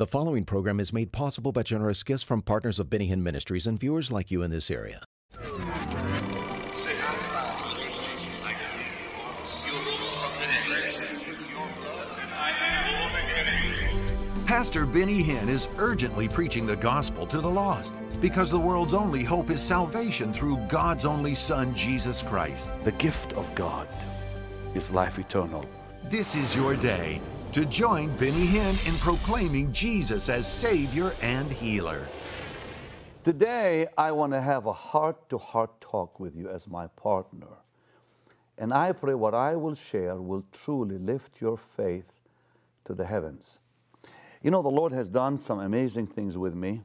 The following program is made possible by generous gifts from partners of Benny Hinn Ministries and viewers like you in this area. Pastor Benny Hinn is urgently preaching the gospel to the lost because the world's only hope is salvation through God's only Son, Jesus Christ. The gift of God is life eternal. This is your day to join Benny Hinn in proclaiming Jesus as Savior and Healer. Today, I want to have a heart to heart talk with you as my partner. And I pray what I will share will truly lift your faith to the heavens. You know, the Lord has done some amazing things with me,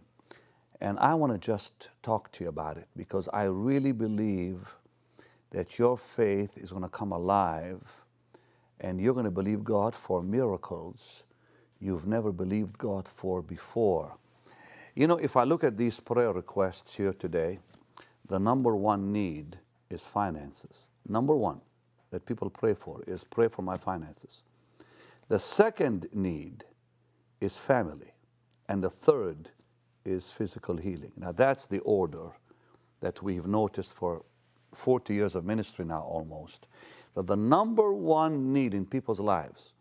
and I want to just talk to you about it because I really believe that your faith is going to come alive and you're going to believe God for miracles you've never believed God for before. You know, if I look at these prayer requests here today, the number one need is finances. Number one that people pray for is pray for my finances. The second need is family. And the third is physical healing. Now, that's the order that we've noticed for 40 years of ministry now almost. That the number one need in people's lives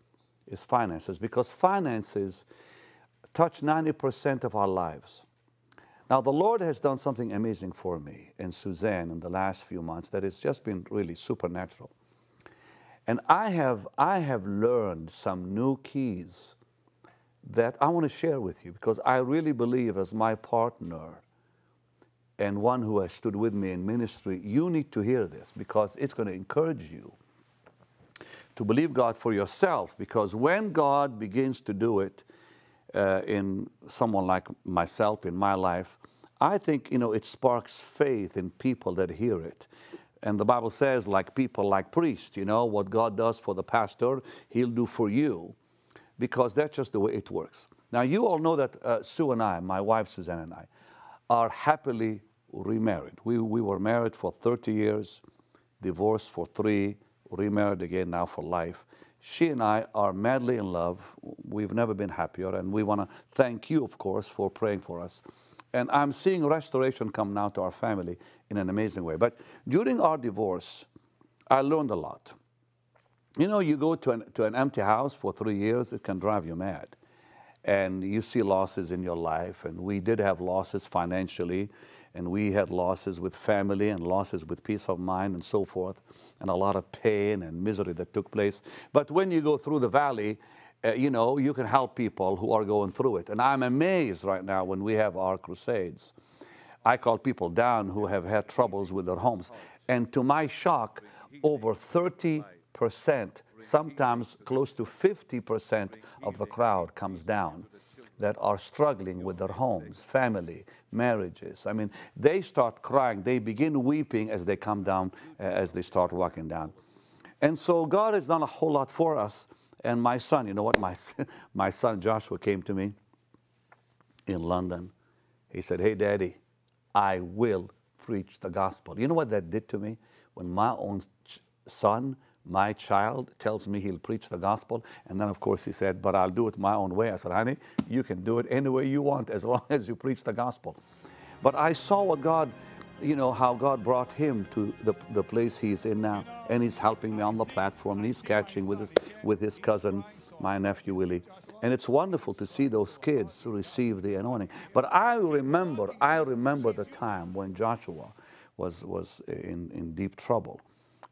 is finances because finances touch 90% of our lives. Now, the Lord has done something amazing for me and Suzanne in the last few months that has just been really supernatural. And I have, I have learned some new keys that I want to share with you because I really believe, as my partner and one who has stood with me in ministry, you need to hear this because it's going to encourage you to believe God for yourself. Because when God begins to do it uh, in someone like myself, in my life, I think you know it sparks faith in people that hear it. And the Bible says, like people, like priests, you know, what God does for the pastor, He'll do for you because that's just the way it works. Now, you all know that uh, Sue and I, my wife Suzanne and I, are happily remarried. We, we were married for 30 years, divorced for three, remarried again now for life. She and I are madly in love. We've never been happier, and we want to thank you, of course, for praying for us. And I'm seeing restoration come now to our family in an amazing way. But during our divorce, I learned a lot. You know, you go to an, to an empty house for three years, it can drive you mad. And you see losses in your life. And we did have losses financially, and we had losses with family, and losses with peace of mind, and so forth, and a lot of pain and misery that took place. But when you go through the valley, uh, you know, you can help people who are going through it. And I'm amazed right now when we have our crusades. I call people down who have had troubles with their homes. And to my shock, over 30 percent, sometimes close to 50% of the crowd comes down that are struggling with their homes, family, marriages. I mean, they start crying, they begin weeping as they come down, uh, as they start walking down. And so God has done a whole lot for us. And my son, you know what? My, my son Joshua came to me in London. He said, Hey, Daddy, I will preach the gospel. You know what that did to me? When my own son my child tells me he'll preach the gospel. And then, of course, he said, But I'll do it my own way. I said, Honey, you can do it any way you want as long as you preach the gospel. But I saw what God, you know, how God brought him to the, the place he's in now. And he's helping me on the platform. And he's catching with his, with his cousin, my nephew Willie. And it's wonderful to see those kids receive the anointing. But I remember, I remember the time when Joshua was, was in, in deep trouble.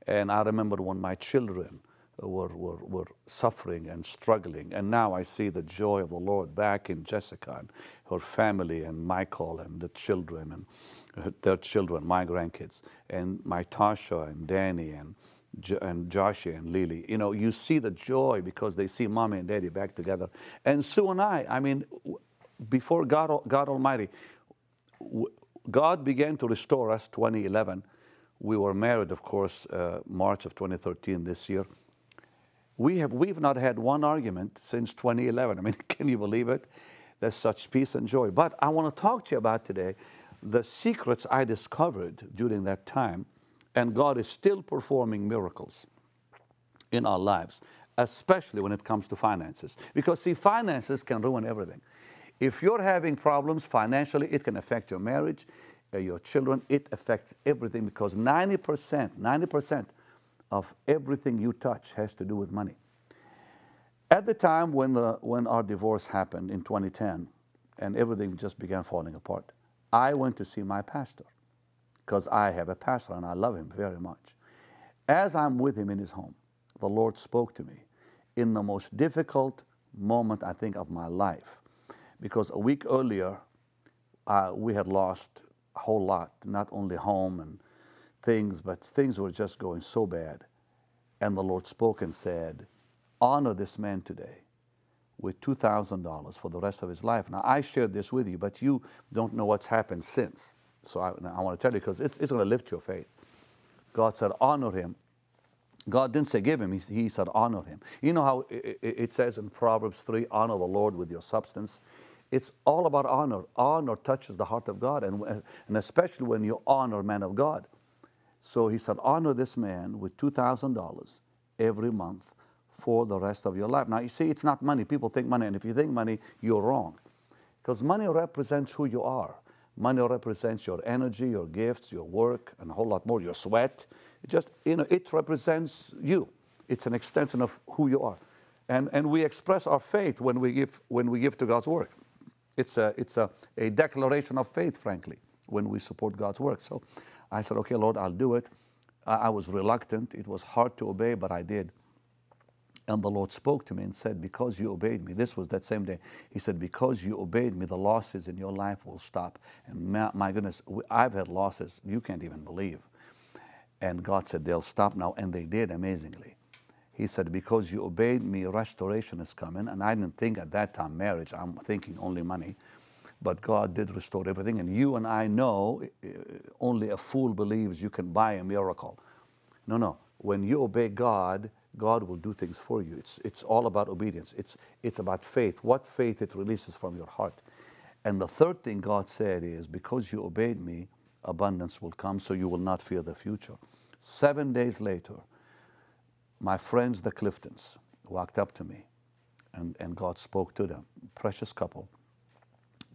And I remember when my children were, were, were suffering and struggling. And now I see the joy of the Lord back in Jessica and her family and Michael and the children and their children, my grandkids, and my Tasha and Danny and and Joshua and Lily. You know, you see the joy because they see mommy and daddy back together. And Sue and I, I mean, before God, God Almighty, God began to restore us 2011 we were married, of course, uh, March of 2013 this year. We have, we've not had one argument since 2011. I mean, can you believe it? There's such peace and joy. But I want to talk to you about today the secrets I discovered during that time, and God is still performing miracles in our lives, especially when it comes to finances. Because, see, finances can ruin everything. If you're having problems financially, it can affect your marriage, uh, your children. It affects everything because 90%, 90% of everything you touch has to do with money. At the time when, the, when our divorce happened in 2010 and everything just began falling apart, I went to see my pastor because I have a pastor and I love him very much. As I'm with him in his home, the Lord spoke to me in the most difficult moment, I think, of my life. Because a week earlier, uh, we had lost a whole lot, not only home and things, but things were just going so bad. And the Lord spoke and said, Honor this man today with $2,000 for the rest of his life. Now, I shared this with you, but you don't know what's happened since. So I, I want to tell you because it's, it's going to lift your faith. God said, honor him. God didn't say give him, he, said honor him. You know how it, says in Proverbs 3 honor the Lord with your substance? It's all about honor. Honor touches the heart of God, and, and especially when you honor man of God. So he said, honor this man with $2,000 every month for the rest of your life. Now, you see, it's not money. People think money, and if you think money, you're wrong. Because money represents who you are. Money represents your energy, your gifts, your work, and a whole lot more, your sweat. It just, you know, it represents you. It's an extension of who you are. And, and we express our faith when we give, when we give to God's work. It's, a, it's a, a declaration of faith, frankly, when we support God's work. So I said, okay, Lord, I'll do it. I, I was reluctant. It was hard to obey, but I did. And the Lord spoke to me and said, Because you obeyed me, this was that same day. He said, Because you obeyed me, the losses in your life will stop. And my, my goodness, I've had losses you can't even believe. And God said, They'll stop now. And they did amazingly. He said, Because you obeyed me, restoration is coming. And I didn't think at that time marriage, I'm thinking only money. But God did restore everything. And you and I know eh, only a fool believes you can buy a miracle. No, no. When you obey God, God will do things for you. It's, it's all about obedience. It's, it's about faith, what faith it releases from your heart. And the third thing God said is, because you obeyed me, abundance will come, so you will not fear the future. Seven days later, my friends, the Cliftons, walked up to me and, and God spoke to them, precious couple,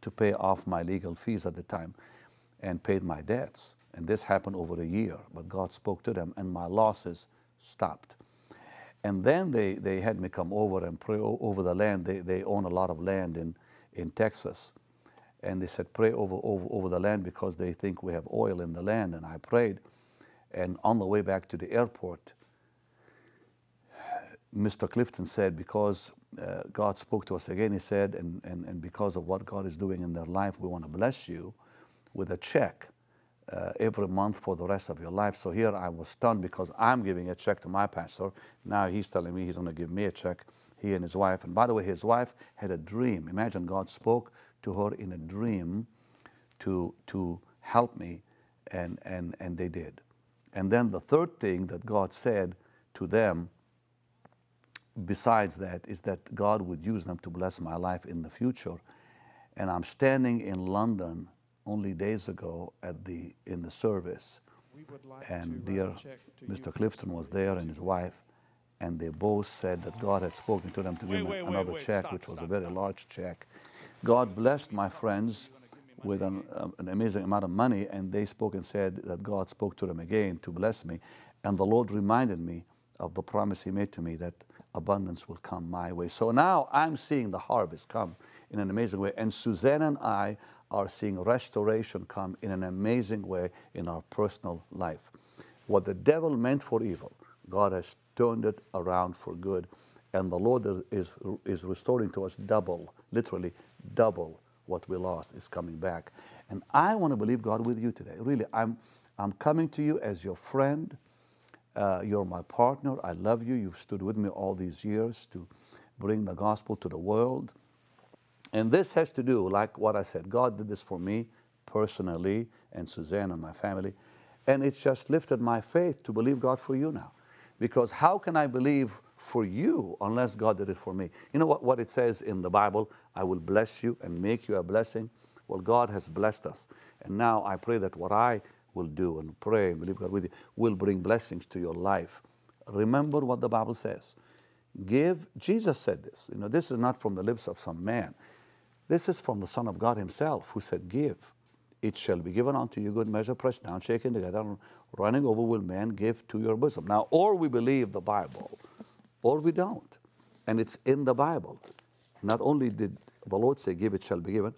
to pay off my legal fees at the time and paid my debts. And this happened over a year, but God spoke to them and my losses stopped. And then they, they had me come over and pray over the land. They, they own a lot of land in, in Texas. And they said, pray over, over, over the land because they think we have oil in the land. And I prayed. And on the way back to the airport, Mr. Clifton said, because uh, God spoke to us again, he said, and, and, and because of what God is doing in their life, we want to bless you with a check uh, every month for the rest of your life. So here I was stunned because I'm giving a check to my pastor. Now he's telling me he's going to give me a check, he and his wife. And by the way, his wife had a dream. Imagine God spoke to her in a dream to, to help me, and, and, and they did. And then the third thing that God said to them, besides that, is that God would use them to bless my life in the future. And I'm standing in London only days ago at the in the service, like and dear Mr. Clifton was there and his wife, and they both said that God had spoken to them to wait, give wait, another wait, check, stop, which was stop, a very stop. large check. God blessed my friends with an, um, an, amazing amount of money, and they spoke and said that God spoke to them again to bless me, and the Lord reminded me of the promise He made to me that abundance will come my way. So now I'm seeing the harvest come in an amazing way, and Suzanne and I are seeing restoration come in an amazing way in our personal life. What the devil meant for evil, God has turned it around for good. And the Lord is, is restoring to us double, literally double what we lost is coming back. And I want to believe God with you today. Really, I'm, I'm coming to you as your friend. Uh, you're my partner. I love you. You've stood with me all these years to bring the gospel to the world. And this has to do, like what I said, God did this for me personally and Suzanne and my family. And it's just lifted my faith to believe God for you now. Because how can I believe for you unless God did it for me? You know what, what it says in the Bible? I will bless you and make you a blessing. Well, God has blessed us. And now I pray that what I will do and pray and believe God with you will bring blessings to your life. Remember what the Bible says. Give, Jesus said this. You know, this is not from the lips of some man. This is from the Son of God Himself, who said, Give, it shall be given unto you, good measure, pressed down, shaken together, and running over will men give to your bosom. Now, or we believe the Bible, or we don't. And it's in the Bible. Not only did the Lord say, Give, it shall be given,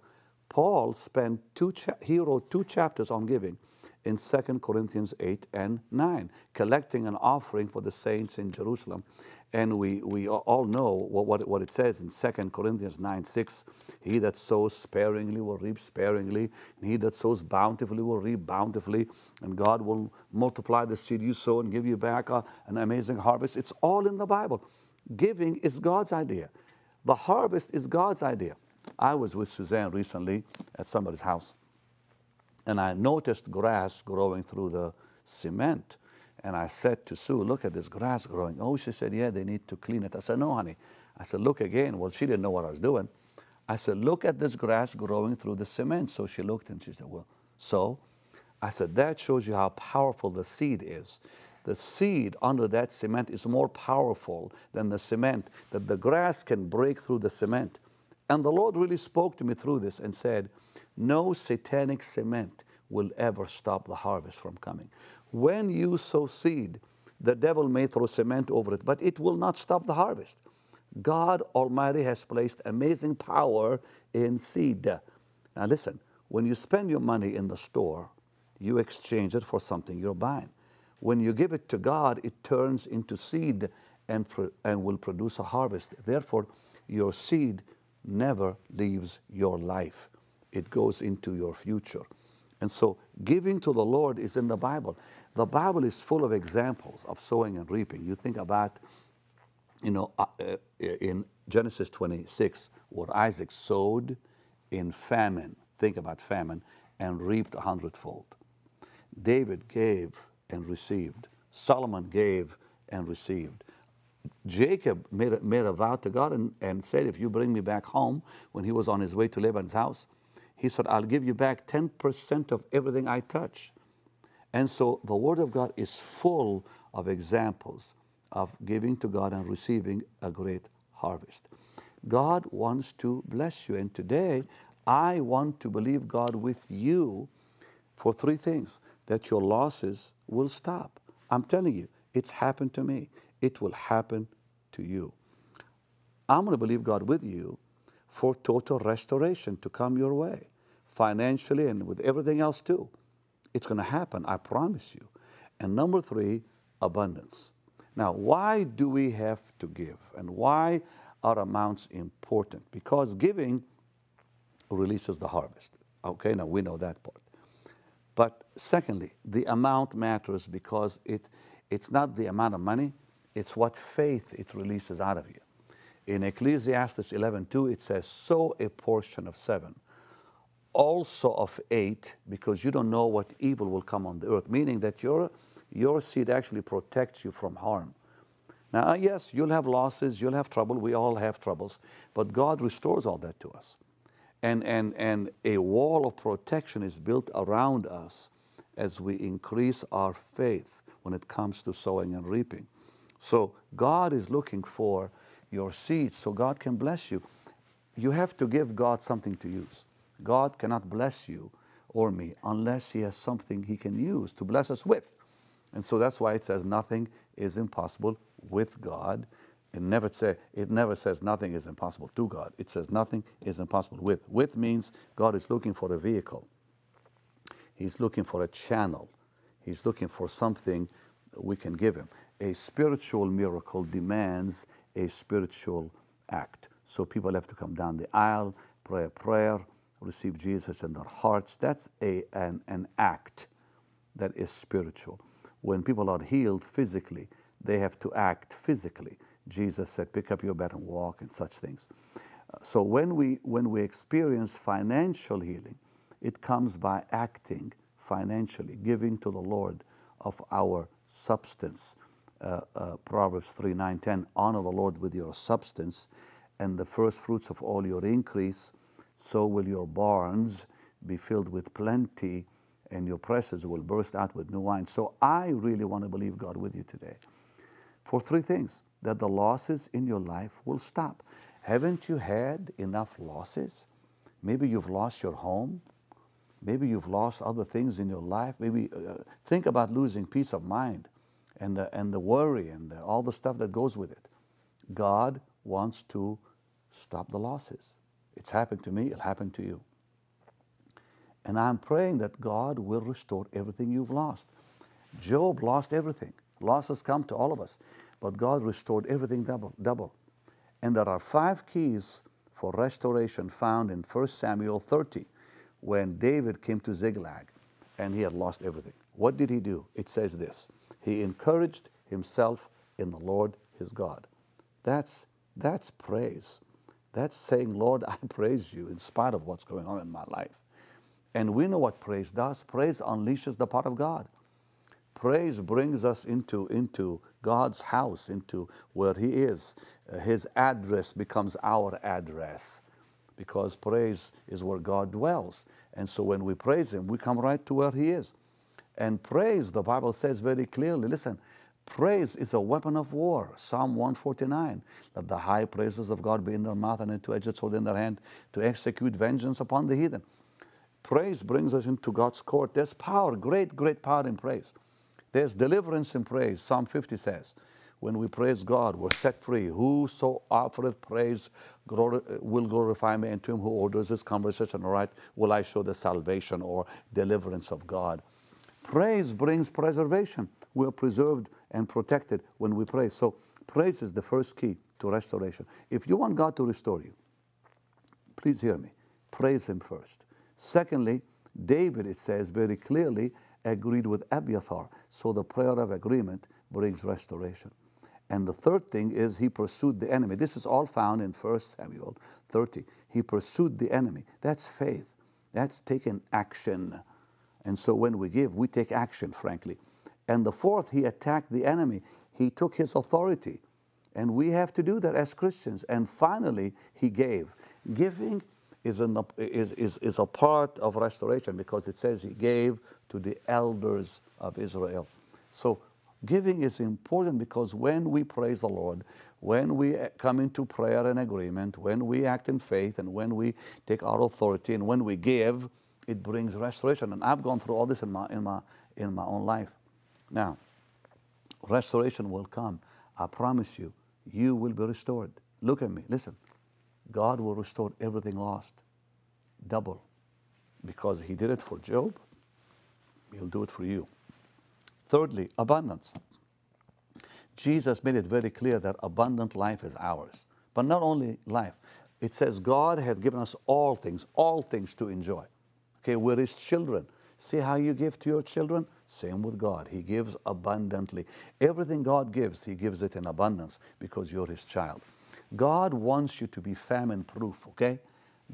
Paul spent two, he wrote two chapters on giving in 2 Corinthians 8 and 9, collecting an offering for the saints in Jerusalem. And we, we all know what, what, what it says in 2 Corinthians 9 6 He that sows sparingly will reap sparingly, and he that sows bountifully will reap bountifully, and God will multiply the seed you sow and give you back an amazing harvest. It's all in the Bible. Giving is God's idea, the harvest is God's idea. I was with Suzanne recently at somebody's house, and I noticed grass growing through the cement. And I said to Sue, Look at this grass growing. Oh, she said, Yeah, they need to clean it. I said, No, honey. I said, Look again. Well, she didn't know what I was doing. I said, Look at this grass growing through the cement. So she looked and she said, Well, so? I said, That shows you how powerful the seed is. The seed under that cement is more powerful than the cement, that the grass can break through the cement. And the Lord really spoke to me through this and said, No satanic cement will ever stop the harvest from coming. When you sow seed, the devil may throw cement over it, but it will not stop the harvest. God Almighty has placed amazing power in seed. Now, listen, when you spend your money in the store, you exchange it for something you're buying. When you give it to God, it turns into seed and, and will produce a harvest. Therefore, your seed never leaves your life, it goes into your future. And so, giving to the Lord is in the Bible. The Bible is full of examples of sowing and reaping. You think about, you know, uh, uh, in Genesis 26, where Isaac sowed in famine, think about famine, and reaped a hundredfold. David gave and received. Solomon gave and received. Jacob made a, made a vow to God and, and said, If you bring me back home, when he was on his way to Laban's house, he said, I'll give you back 10% of everything I touch. And so the Word of God is full of examples of giving to God and receiving a great harvest. God wants to bless you. And today, I want to believe God with you for three things that your losses will stop. I'm telling you, it's happened to me. It will happen to you. I'm going to believe God with you for total restoration to come your way, financially and with everything else too. It's going to happen, I promise you. And number three, abundance. Now, why do we have to give? And why are amounts important? Because giving releases the harvest. Okay, now we know that part. But secondly, the amount matters because it, it's not the amount of money, it's what faith it releases out of you. In Ecclesiastes 11:2, it says, "Sow a portion of seven, also of eight, because you don't know what evil will come on the earth." Meaning that your your seed actually protects you from harm. Now, uh, yes, you'll have losses, you'll have trouble. We all have troubles, but God restores all that to us, and and and a wall of protection is built around us as we increase our faith when it comes to sowing and reaping. So God is looking for your seed so God can bless you. You have to give God something to use. God cannot bless you or me unless He has something He can use to bless us with. And so that's why it says nothing is impossible with God. It never say it never says nothing is impossible to God. It says nothing is impossible with. With means God is looking for a vehicle. He's looking for a channel. He's looking for something we can give him a spiritual miracle demands a spiritual act. So people have to come down the aisle, pray a prayer, receive Jesus in their hearts. That's a, an, an act that is spiritual. When people are healed physically, they have to act physically. Jesus said, pick up your bed and walk and such things. So when we, when we experience financial healing, it comes by acting financially, giving to the Lord of our substance uh, uh, Proverbs 3 9 10 honor the Lord with your substance and the first fruits of all your increase, so will your barns be filled with plenty and your presses will burst out with new wine. So I really want to believe God with you today for three things that the losses in your life will stop. Haven't you had enough losses? Maybe you've lost your home. Maybe you've lost other things in your life. Maybe uh, think about losing peace of mind and the, and the worry and the, all the stuff that goes with it. God wants to stop the losses. It's happened to me, it'll happen to you. And I'm praying that God will restore everything you've lost. Job lost everything. Losses come to all of us. But God restored everything double. double. And there are five keys for restoration found in 1 Samuel 30 when David came to Ziklag and he had lost everything. What did he do? It says this He encouraged himself in the Lord his God. That's, that's praise. That's saying, Lord, I praise you in spite of what's going on in my life. And we know what praise does. Praise unleashes the power of God. Praise brings us into, into God's house, into where He is. Uh, his address becomes our address because praise is where God dwells. And so when we praise Him, we come right to where He is. And praise, the Bible says very clearly listen, praise is a weapon of war. Psalm 149 Let the high praises of God be in their mouth and a two edged sword in their hand to execute vengeance upon the heathen. Praise brings us into God's court. There's power, great, great power in praise. There's deliverance in praise. Psalm 50 says, when we praise God, we're set free. Whoso offereth praise will glorify me, and to him who orders this conversation right will I show the salvation or deliverance of God. Praise brings preservation. We're preserved and protected when we praise. So, praise is the first key to restoration. If you want God to restore you, please hear me. Praise Him first. Secondly, David, it says very clearly, agreed with Abiathar. So the prayer of agreement brings restoration. And the third thing is he pursued the enemy. This is all found in 1 Samuel 30. He pursued the enemy. That's faith. That's taking action. And so when we give, we take action, frankly. And the fourth, he attacked the enemy. He took his authority. And we have to do that as Christians. And finally, he gave. Giving is, an, is, is, is a part of restoration because it says he gave to the elders of Israel. So giving is important because when we praise the Lord, when we come into prayer and agreement, when we act in faith, and when we take our authority, and when we give, it brings restoration. And I've gone through all this in my, in my, in my own life. Now, restoration will come. I promise you, you will be restored. Look at me, listen. God will restore everything lost double because He did it for Job, He'll do it for you. Thirdly, abundance. Jesus made it very clear that abundant life is ours. But not only life, it says God had given us all things, all things to enjoy. Okay, we're His children. See how you give to your children? Same with God. He gives abundantly. Everything God gives, He gives it in abundance because you're His child. God wants you to be famine proof, okay?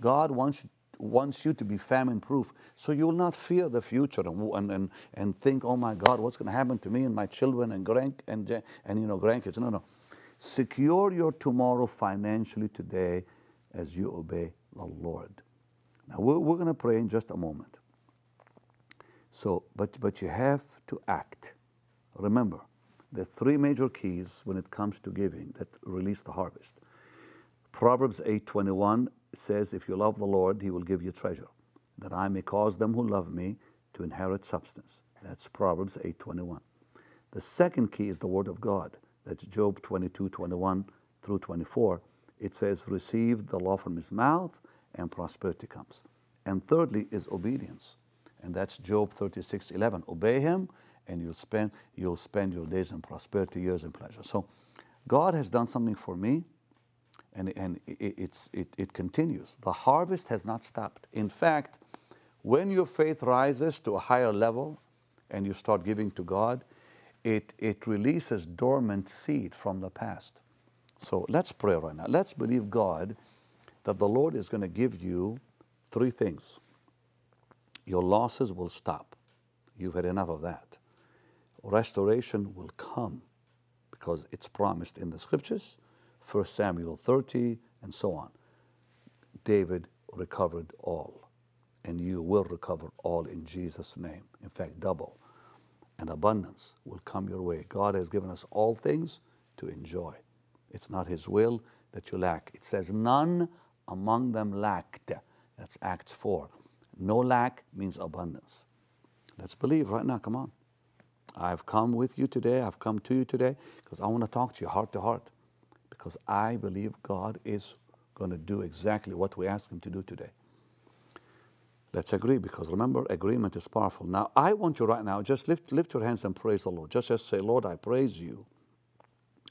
God wants you, wants you to be famine proof so you will not fear the future and, and, and think, oh my God, what's going to happen to me and my children and, grand, and, and you know, grandkids. No, no. Secure your tomorrow financially today as you obey the Lord. Now, we're, we're going to pray in just a moment. So, but, but you have to act. Remember, the three major keys when it comes to giving that release the harvest. Proverbs 8:21 says, "If you love the Lord, He will give you treasure, that I may cause them who love me to inherit substance." That's Proverbs 8:21. The second key is the Word of God. That's Job 22:21 through 24. It says, "Receive the law from His mouth, and prosperity comes." And thirdly is obedience, and that's Job 36:11. Obey Him, and you'll spend you'll spend your days in prosperity, years in pleasure. So, God has done something for me and, and it, it's, it, it continues. The harvest has not stopped. In fact, when your faith rises to a higher level and you start giving to God, it, it releases dormant seed from the past. So let's pray right now. Let's believe God that the Lord is going to give you three things. Your losses will stop. You've had enough of that. Restoration will come because it's promised in the scriptures 1 Samuel 30, and so on. David recovered all, and you will recover all in Jesus' name. In fact, double. And abundance will come your way. God has given us all things to enjoy. It's not His will that you lack. It says, None among them lacked. That's Acts 4. No lack means abundance. Let's believe right now. Come on. I've come with you today. I've come to you today because I want to talk to you heart to heart because I believe God is going to do exactly what we ask Him to do today. Let's agree because remember, agreement is powerful. Now, I want you right now, just lift, lift your hands and praise the Lord. Just, just say, Lord, I praise you.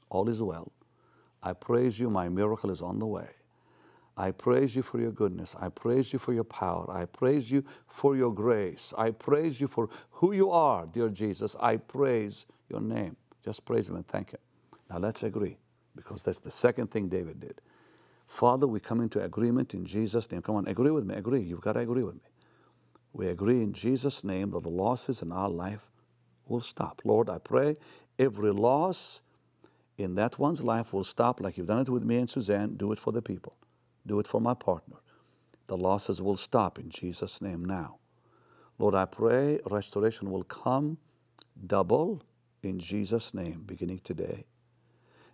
All is well. I praise you. My miracle is on the way. I praise you for your goodness. I praise you for your power. I praise you for your grace. I praise you for who you are, dear Jesus. I praise your name. Just praise him and thank him. Now let's agree because that's the second thing David did. Father, we come into agreement in Jesus' name. Come on, agree with me. Agree. You've got to agree with me. We agree in Jesus' name that the losses in our life will stop. Lord, I pray every loss in that one's life will stop like you've done it with me and Suzanne. Do it for the people. Do it for my partner. The losses will stop in Jesus' name now. Lord, I pray restoration will come double in Jesus' name beginning today.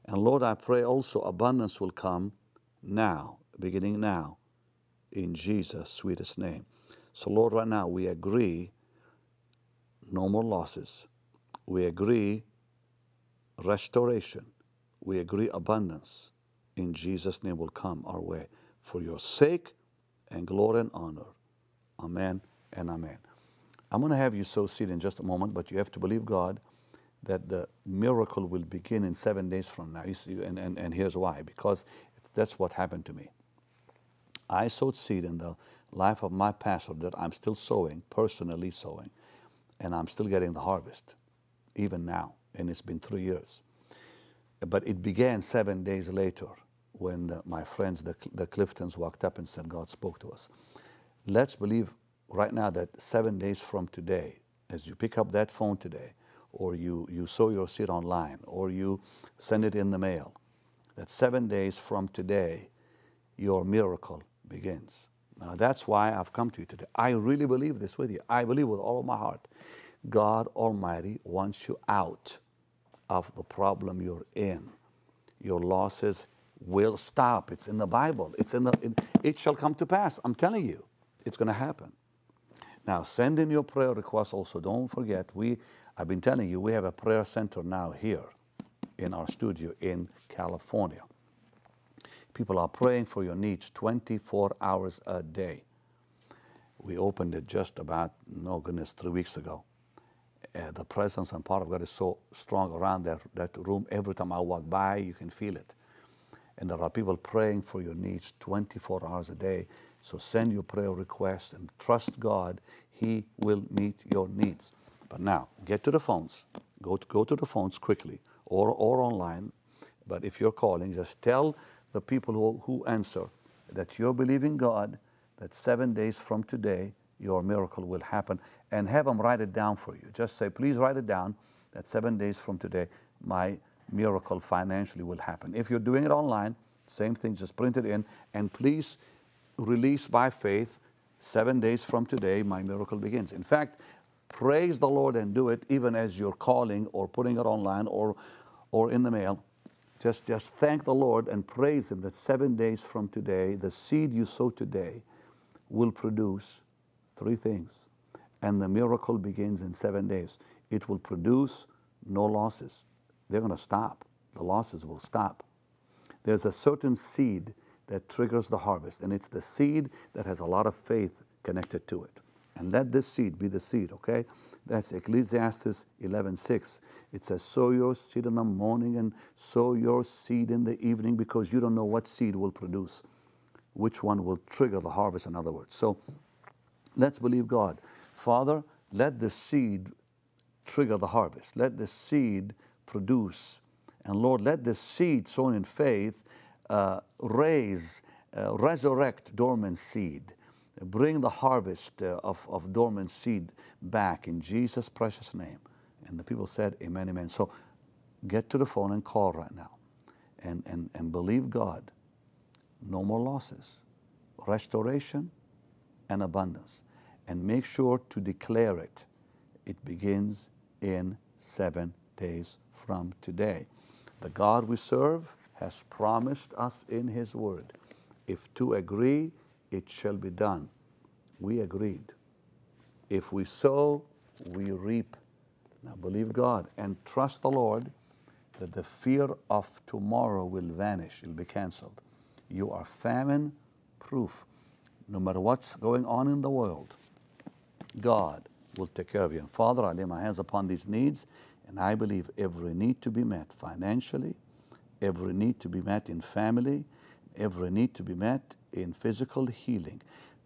And Lord, I pray also abundance will come now, beginning now, in Jesus' sweetest name. So, Lord, right now we agree no more losses. We agree restoration. We agree abundance in Jesus' name will come our way for your sake and glory and honor. Amen and amen. I'm going to have you sow seed in just a moment, but you have to believe God that the miracle will begin in seven days from now. You see, and, and, and here's why because that's what happened to me. I sowed seed in the life of my pastor that I'm still sowing, personally sowing, and I'm still getting the harvest, even now. And it's been three years. But it began seven days later when the, my friends, the, the Cliftons, walked up and said, God spoke to us. Let's believe right now that seven days from today, as you pick up that phone today, or you, you sow your seed online, or you send it in the mail, that seven days from today, your miracle begins. Now, that's why I've come to you today. I really believe this with you. I believe with all of my heart. God Almighty wants you out of the problem you're in. Your losses will stop. It's in the Bible. It's in the. It, it shall come to pass. I'm telling you, it's going to happen. Now, send in your prayer requests. Also, don't forget we. I've been telling you we have a prayer center now here in our studio in California. People are praying for your needs 24 hours a day. We opened it just about, no goodness, three weeks ago. Uh, the presence and power of God is so strong around that, that room. Every time I walk by, you can feel it. And there are people praying for your needs 24 hours a day. So send your prayer request and trust God. He will meet your needs. But now, get to the phones. Go to, go to the phones quickly or, or online. But if you're calling, just tell the people who, who answer that you're believing God that seven days from today, your miracle will happen. And have them write it down for you. Just say, please write it down that seven days from today, my miracle financially will happen. If you're doing it online, same thing, just print it in. And please release by faith, seven days from today, my miracle begins. In fact, praise the Lord and do it even as you're calling or putting it online or, or in the mail. Just, just thank the Lord and praise Him that seven days from today, the seed you sow today will produce three things. And the miracle begins in seven days. It will produce no losses. They're going to stop. The losses will stop. There's a certain seed that triggers the harvest, and it's the seed that has a lot of faith connected to it. And let this seed be the seed, okay? That's Ecclesiastes 11:6. It says, "Sow your seed in the morning and sow your seed in the evening, because you don't know what seed will produce, which one will trigger the harvest." In other words, so let's believe God, Father. Let the seed trigger the harvest. Let the seed produce, and Lord, let the seed sown in faith uh, raise, uh, resurrect dormant seed bring the harvest uh, of, of dormant seed back in Jesus' precious name. And the people said, Amen, amen. So get to the phone and call right now and, and, and believe God. No more losses, restoration and abundance. And make sure to declare it. It begins in seven days from today. The God we serve has promised us in His Word. If two agree, it shall be done. We agreed. If we sow, we reap. Now believe God and trust the Lord that the fear of tomorrow will vanish, it'll be canceled. You are famine proof. No matter what's going on in the world, God will take care of you. And Father, I lay my hands upon these needs, and I believe every need to be met financially, every need to be met in family, every need to be met in physical healing.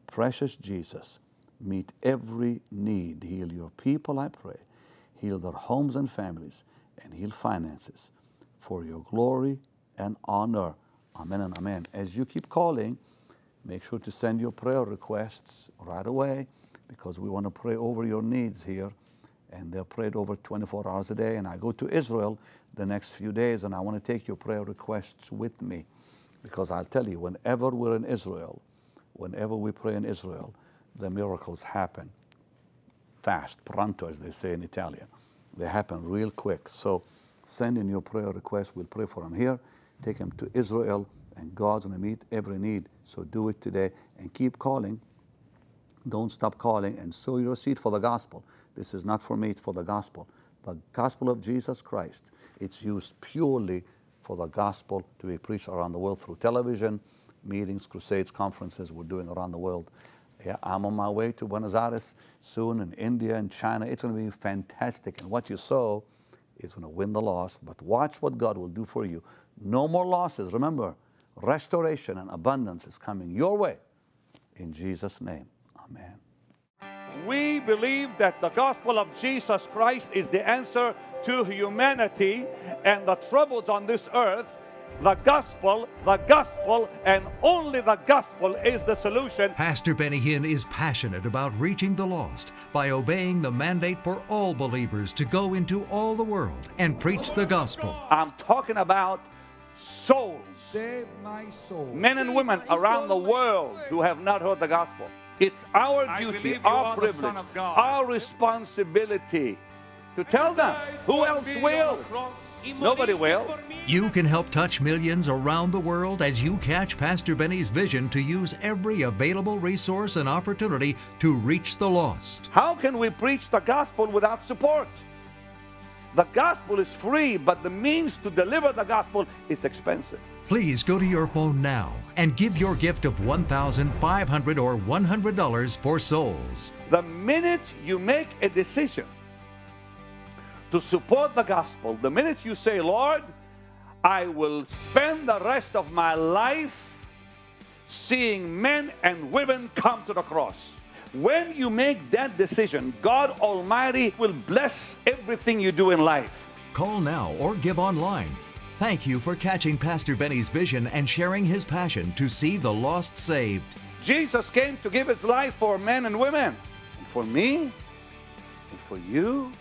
Precious Jesus, meet every need. Heal your people, I pray. Heal their homes and families, and heal finances for your glory and honor. Amen and amen. As you keep calling, make sure to send your prayer requests right away because we want to pray over your needs here. And they're prayed over 24 hours a day. And I go to Israel the next few days and I want to take your prayer requests with me. Because I'll tell you, whenever we're in Israel, whenever we pray in Israel, the miracles happen fast, pronto, as they say in Italian. They happen real quick. So send in your prayer request. We'll pray for them here. Take them to Israel, and God's going to meet every need. So do it today and keep calling. Don't stop calling and sow your seed for the gospel. This is not for me, it's for the gospel. The gospel of Jesus Christ. It's used purely for the gospel to be preached around the world through television, meetings, crusades, conferences we're doing around the world. Yeah, I'm on my way to Buenos Aires soon in India and China. It's going to be fantastic. And what you sow is going to win the lost. But watch what God will do for you. No more losses. Remember, restoration and abundance is coming your way. In Jesus' name, amen. We believe that the gospel of Jesus Christ is the answer to humanity and the troubles on this earth the gospel, the gospel, and only the gospel is the solution. Pastor Benny Hinn is passionate about reaching the lost by obeying the mandate for all believers to go into all the world and preach the gospel. I'm talking about souls. Save my soul. Men and women around the world who have not heard the gospel. It's our duty, our privilege, our responsibility to tell them. Who else will? Nobody will. You can help touch millions around the world as you catch Pastor Benny's vision to use every available resource and opportunity to reach the lost. How can we preach the gospel without support? The gospel is free, but the means to deliver the gospel is expensive. Please go to your phone now and give your gift of 1,500 or $100 for souls. The minute you make a decision to support the gospel, the minute you say, Lord, I will spend the rest of my life seeing men and women come to the cross. When you make that decision, God Almighty will bless everything you do in life. Call now or give online. Thank you for catching Pastor Benny's vision and sharing his passion to see the lost saved. Jesus came to give his life for men and women. And for me, and for you,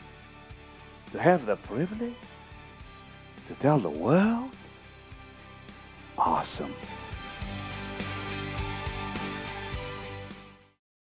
to have the privilege to tell the world? Awesome.